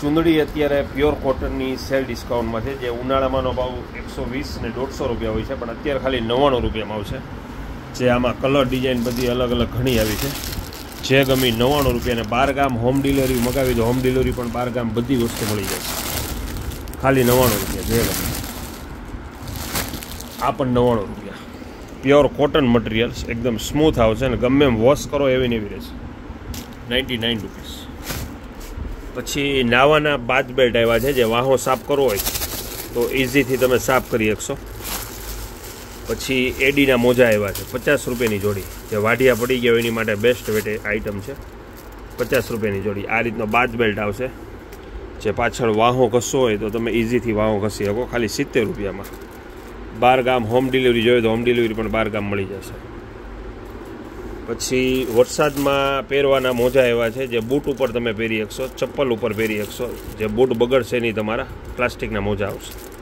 ચૂંદડી અત્યારે pure કોટનની cell ડિસ્કાઉન્ટમાં છે, જે ઉનાળામાંનો ભાવ એકસો વીસ ને દોઢસો રૂપિયા હોય છે, પણ અત્યારે ખાલી નવ્વાણું રૂપિયામાં આવશે. જે આમાં કલર ડિઝાઇન બધી અલગ અલગ ઘણી આવી છે. જે ગમી નવ્વાણું રૂપિયા અને બાર ગામ હોમ ડિલિવરી મગાવી દો હોમ ડિલિવરી પણ બાર ગામ બધી વસ્તુ મળી જાય ખાલી નવ્વાણું રૂપિયા જે ગમે. આ પણ નવ્વાણું રૂપિયા. પ્યોર કોટન મટીરિયલ્સ એકદમ સ્મૂથ આવશે અને ગમે એમ વોશ કરો એવી ને એવી રહેશે. નાઇન્ટી નાઇન રૂપીસ પછી નાવાના બાથ બેલ્ટ આવ્યા છે, જે વાહો સાફ કરવો હોય, તો ઇઝીથી તમે સાફ કરી શકશો. પછી એડીના મોજા આવ્યા છે, પચાસ રૂપિયાની જોડી. જે વાઢિયા પડી ગયા એની માટે બેસ્ટ વેટે આઇટમ છે. પચાસ રૂપિયાની જોડી. આ રીતનો બાથ બેલ્ટ આવશે. જે પાછળ વાહો ઘસવો હોય, તો તમે ઇઝીથી વાહો ઘસી શકો. ખાલી સિત્તેર રૂપિયામાં. બાર ગામ હોમ ડિલિવરી જોઈએ તો હોમ ડિલિવરી પણ બાર ગામ મળી જશે. પછી વરસાદમાં પહેરવાના મોજા એવા છે, જે બૂટ ઉપર તમે પહેરી શકશો, ચપ્પલ ઉપર પહેરી શકશો, જે બૂટ બગડશે નહીં તમારા, પ્લાસ્ટિકના મોજા આવશે.